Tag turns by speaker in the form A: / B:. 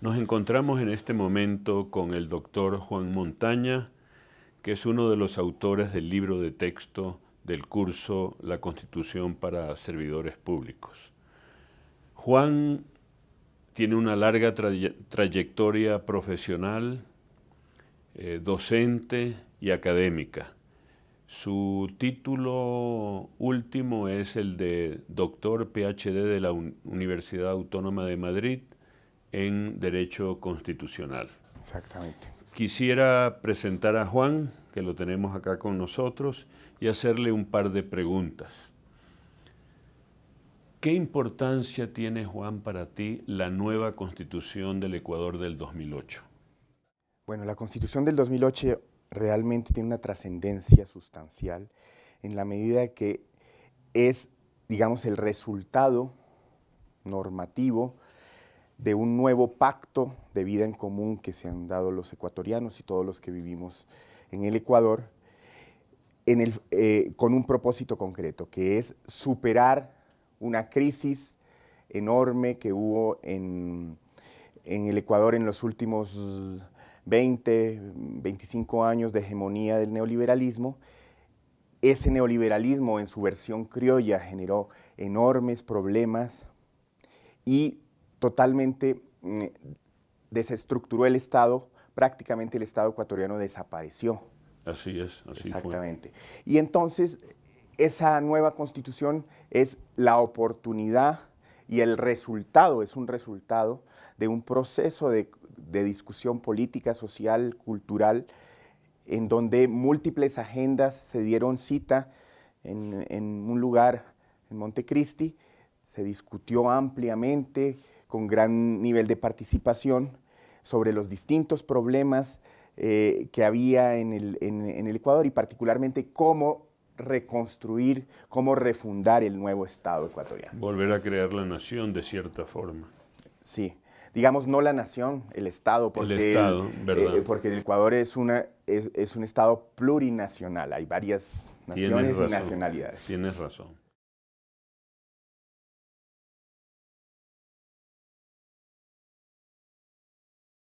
A: Nos encontramos en este momento con el doctor Juan Montaña, que es uno de los autores del libro de texto del curso La Constitución para Servidores Públicos. Juan tiene una larga trayectoria profesional, eh, docente y académica. Su título último es el de doctor PhD de la Universidad Autónoma de Madrid en Derecho Constitucional.
B: Exactamente.
A: Quisiera presentar a Juan, que lo tenemos acá con nosotros, y hacerle un par de preguntas. ¿Qué importancia tiene, Juan, para ti la nueva constitución del Ecuador del 2008?
B: Bueno, la constitución del 2008 realmente tiene una trascendencia sustancial en la medida que es, digamos, el resultado normativo de un nuevo pacto de vida en común que se han dado los ecuatorianos y todos los que vivimos en el Ecuador, eh, con un propósito concreto, que es superar una crisis enorme que hubo en, en el Ecuador en los últimos 20, 25 años de hegemonía del neoliberalismo. Ese neoliberalismo en su versión criolla generó enormes problemas y totalmente mm, desestructuró el Estado, prácticamente el Estado ecuatoriano desapareció.
A: Así es, así
B: Exactamente. Y entonces esa nueva constitución es la oportunidad y el resultado, es un resultado de un proceso de, discusión política, social, cultural, en donde múltiples agendas se dieron cita en, en un lugar, en Montecristi, se discutió ampliamente, con gran nivel de participación, sobre los distintos problemas eh, que había en el, en el Ecuador y particularmente cómo reconstruir, cómo refundar el nuevo Estado ecuatoriano.
A: Volver a crear la nación de cierta forma.
B: Sí, digamos no la nación, el Estado, porque el,
A: Estado, ¿verdad?
B: Eh, porque el Ecuador es, una, es, es, un Estado plurinacional, hay varias naciones y nacionalidades.
A: Tienes razón.